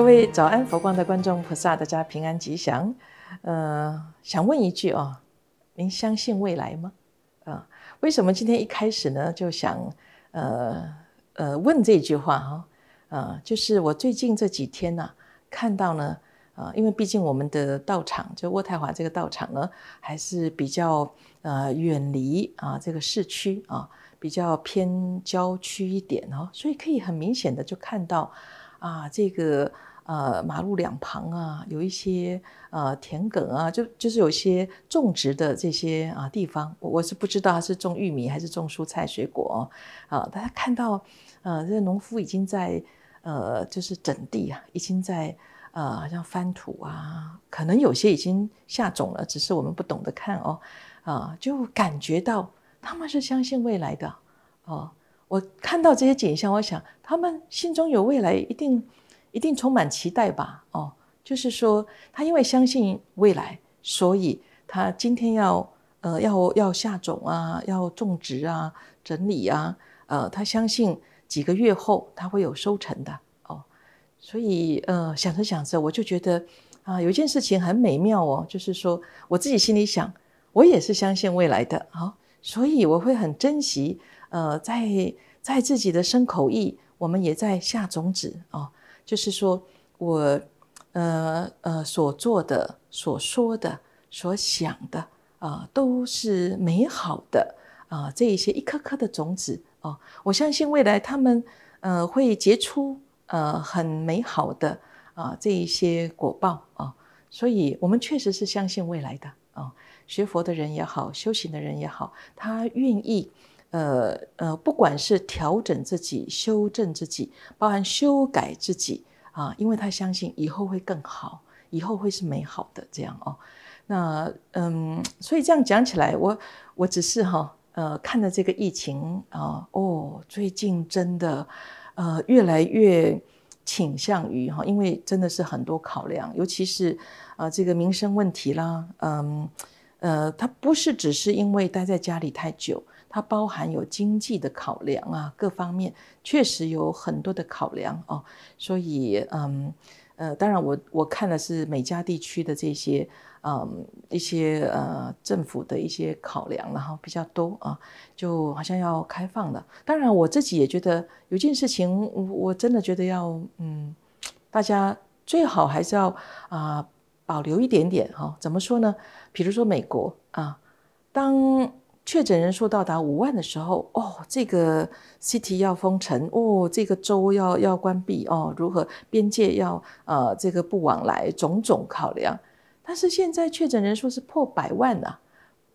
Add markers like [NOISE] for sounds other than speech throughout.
各位早安，佛光的观众菩萨，大家平安吉祥。呃，想问一句哦，您相信未来吗？啊，为什么今天一开始呢就想呃呃问这句话哈？啊，就是我最近这几天呢看到呢，啊，因为毕竟我们的道场就渥太华这个道场呢，还是比较呃远离啊这个市区啊，比较偏郊区一点哦，所以可以很明显的就看到。啊，这个呃，马路两旁啊，有一些呃田埂啊，就就是有些种植的这些啊地方，我我是不知道它是种玉米还是种蔬菜水果啊。大家看到呃，这农夫已经在呃，就是整地啊，已经在呃，好像翻土啊，可能有些已经下种了，只是我们不懂得看哦。啊，就感觉到他们是相信未来的哦。我看到这些景象，我想他们心中有未来，一定一定充满期待吧？哦，就是说他因为相信未来，所以他今天要呃要要下种啊，要种植啊，整理啊，呃，他相信几个月后他会有收成的哦。所以呃想着想着，我就觉得啊有一件事情很美妙哦，就是说我自己心里想，我也是相信未来的啊，所以我会很珍惜。呃，在在自己的身口意，我们也在下种子哦。就是说我呃呃所做的、所说的、所想的啊，都是美好的啊。这一些一颗颗的种子哦，我相信未来他们呃会结出呃很美好的啊这一些果报啊。所以我们确实是相信未来的啊。学佛的人也好，修行的人也好，他愿意。呃呃，不管是调整自己、修正自己，包含修改自己啊，因为他相信以后会更好，以后会是美好的这样哦。那嗯，所以这样讲起来，我我只是哈呃看着这个疫情啊，哦，最近真的呃越来越倾向于哈，因为真的是很多考量，尤其是啊这个民生问题啦，嗯呃，它不是只是因为待在家里太久。它包含有经济的考量啊，各方面确实有很多的考量哦，所以嗯呃，当然我我看的是每家地区的这些嗯一些呃政府的一些考量，然后比较多啊，就好像要开放了。当然我自己也觉得有件事情，我真的觉得要嗯，大家最好还是要啊保留一点点哈。怎么说呢？比如说美国啊，当确诊人数到达五万的时候，哦，这个 city 要封城，哦，这个州要要关闭，哦，如何边界要呃这个不往来，种种考量。但是现在确诊人数是破百万了，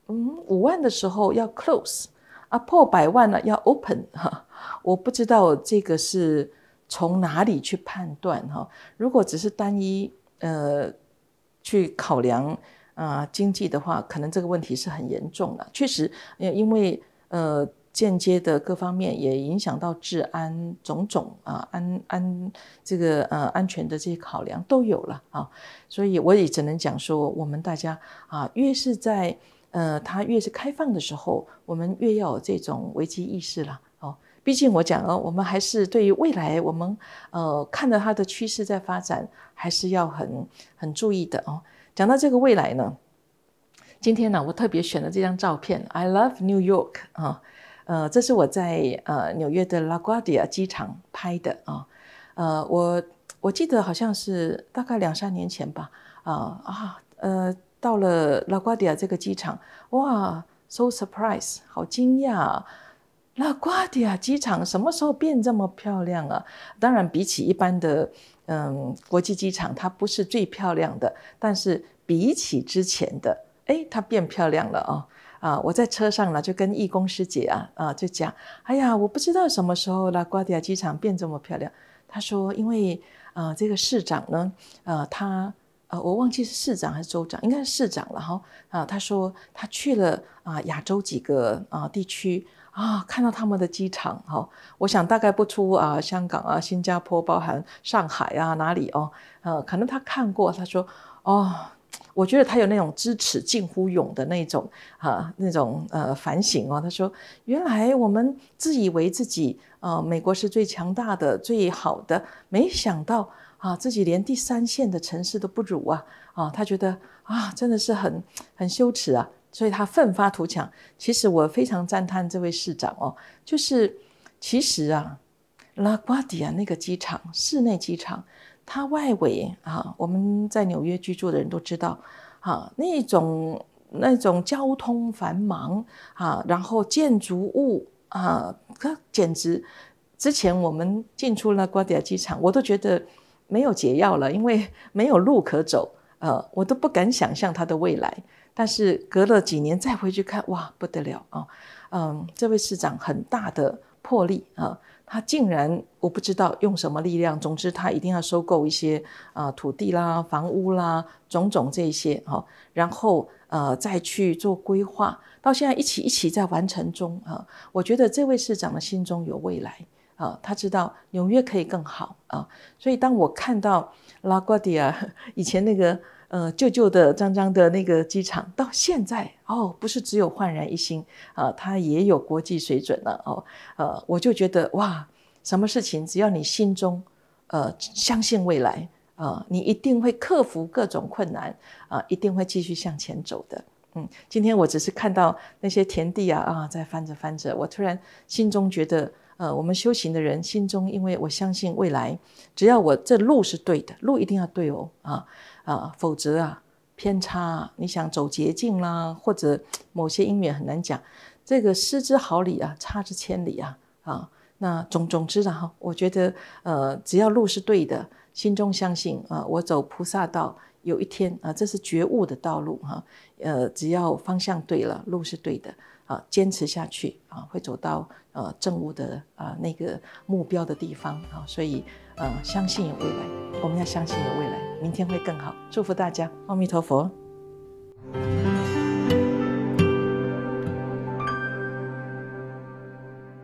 嗯，五万的时候要 close 啊，破百万了要 open [LAUGHS] 哈，我不知道这个是从哪里去判断哈。如果只是单一呃去考量。啊，经济的话，可能这个问题是很严重的。确实，因为呃，间接的各方面也影响到治安种种啊，安安这个呃安全的这些考量都有了啊。所以我也只能讲说，我们大家啊，越是在呃它越是开放的时候，我们越要有这种危机意识了哦。毕竟我讲了，我们还是对于未来，我们呃看到它的趋势在发展，还是要很很注意的哦。讲到这个未来呢，今天呢，我特别选了这张照片。I love New York 啊，呃，这是我在呃纽约的 LaGuardia 机场拍的啊，呃，我我记得好像是大概两三年前吧，啊啊，呃，到了 LaGuardia 这个机场，哇，so surprise，好惊讶，LaGuardia 机场什么时候变这么漂亮啊？当然，比起一般的。嗯，国际机场它不是最漂亮的，但是比起之前的，哎，她变漂亮了哦。啊！我在车上呢，就跟义工师姐啊啊就讲，哎呀，我不知道什么时候拉瓜迪亚机场变这么漂亮。他说，因为啊，这个市长呢，呃，他呃，我忘记是市长还是州长，应该是市长了哈。啊，他说他去了啊亚洲几个啊地区。啊，看到他们的机场哈，我想大概不出啊，香港啊、新加坡，包含上海啊，哪里哦？呃，可能他看过，他说哦，我觉得他有那种知耻近乎勇的那种啊，那种呃反省哦。他说，原来我们自以为自己呃美国是最强大的、最好的，没想到啊，自己连第三线的城市都不如啊，啊，他觉得啊，真的是很很羞耻啊，所以他奋发图强。其实我非常赞叹这位市长哦，就是其实啊，拉瓜迪亚那个机场，室内机场，它外围啊，我们在纽约居住的人都知道，啊，那种那种交通繁忙啊，然后建筑物啊，可简直。之前我们进出了瓜迪亚机场，我都觉得没有解药了，因为没有路可走，呃，我都不敢想象它的未来。但是隔了几年再回去看，哇，不得了啊！嗯，这位市长很大的魄力啊，他竟然我不知道用什么力量，总之他一定要收购一些啊土地啦、房屋啦，种种这些哈，然后呃再去做规划，到现在一起一起在完成中啊。我觉得这位市长的心中有未来。啊，他知道纽约可以更好啊，所以当我看到拉瓜迪亚 [LAUGHS] 以前那个呃旧旧的脏脏的那个机场，到现在哦，不是只有焕然一新啊，它也有国际水准了哦，呃，我就觉得哇，什么事情只要你心中呃相信未来啊，你一定会克服各种困难啊，一定会继续向前走的。嗯，今天我只是看到那些田地啊啊在翻着翻着，我突然心中觉得。呃，我们修行的人心中，因为我相信未来，只要我这路是对的，路一定要对哦，啊啊，否则啊偏差，你想走捷径啦，或者某些因缘很难讲，这个失之毫厘啊，差之千里啊，啊，那总总之的哈，我觉得呃，只要路是对的，心中相信啊，我走菩萨道，有一天啊，这是觉悟的道路哈，呃，只要方向对了，路是对的。啊，坚持下去啊，会走到呃正务的啊那个目标的地方啊，所以呃相信有未来，我们要相信有未来，明天会更好，祝福大家，阿弥陀佛。